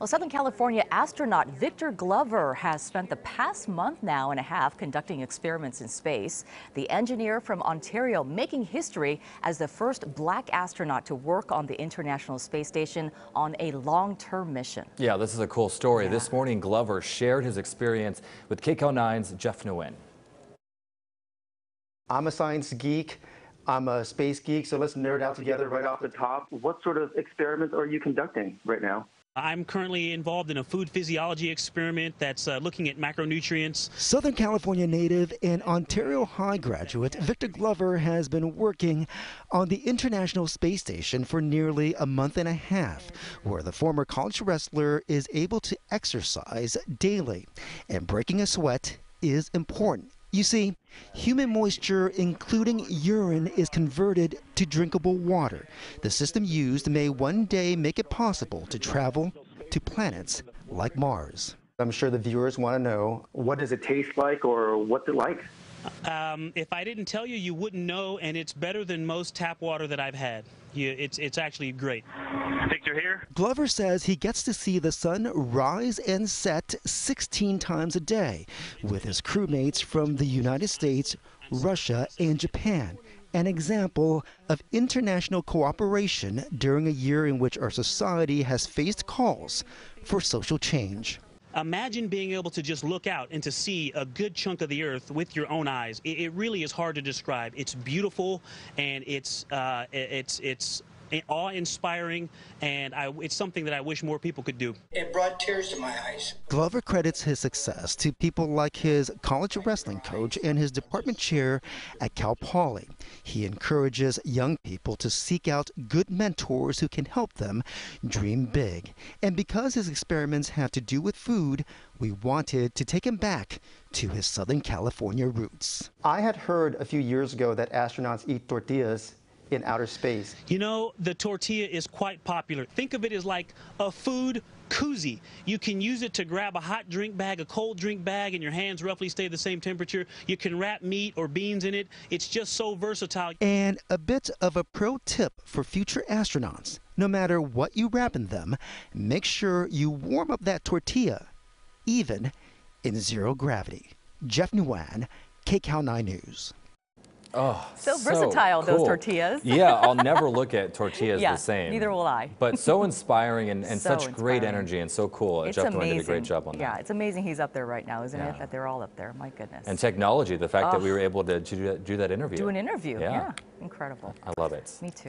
Well, Southern California astronaut Victor Glover has spent the past month now and a half conducting experiments in space. The engineer from Ontario making history as the first black astronaut to work on the International Space Station on a long-term mission. Yeah, this is a cool story. Yeah. This morning, Glover shared his experience with KCAL9's Jeff Nguyen. I'm a science geek. I'm a space geek, so let's nerd out together right off the top. What sort of experiments are you conducting right now? I'm currently involved in a food physiology experiment that's uh, looking at macronutrients. Southern California native and Ontario High graduate Victor Glover has been working on the International Space Station for nearly a month and a half, where the former college wrestler is able to exercise daily. And breaking a sweat is important. You see, human moisture, including urine, is converted to drinkable water. The system used may one day make it possible to travel to planets like Mars. I'm sure the viewers want to know what does it taste like or what's it like? Um, if I didn't tell you, you wouldn't know, and it's better than most tap water that I've had. You, it's, it's actually great. Victor here. Glover says he gets to see the sun rise and set 16 times a day with his crewmates from the United States, Russia, and Japan. An example of international cooperation during a year in which our society has faced calls for social change. Imagine being able to just look out and to see a good chunk of the earth with your own eyes. It, it really is hard to describe. It's beautiful and it's uh, it's it's awe-inspiring, and I, it's something that I wish more people could do. It brought tears to my eyes. Glover credits his success to people like his college wrestling coach and his department chair at Cal Poly. He encourages young people to seek out good mentors who can help them dream big. And because his experiments have to do with food, we wanted to take him back to his Southern California roots. I had heard a few years ago that astronauts eat tortillas in outer space. You know, the tortilla is quite popular. Think of it as like a food koozie. You can use it to grab a hot drink bag, a cold drink bag, and your hands roughly stay the same temperature. You can wrap meat or beans in it. It's just so versatile. And a bit of a pro tip for future astronauts. No matter what you wrap in them, make sure you warm up that tortilla, even in zero gravity. Jeff Nguyen, KCAL 9 News. Oh, So versatile, those tortillas. yeah, I'll never look at tortillas Yeah, the same. neither will I. But so inspiring and, and So such great energy and so cool. It's Jeff amazing. did a great job on Yeah, it's amazing he's up there right now, isn't Yeah. it? That they're all up there. My goodness. And technology, the fact that we Oh. were able to do that, do that interview. do an interview. Yeah. yeah. Incredible. I love it. Me too.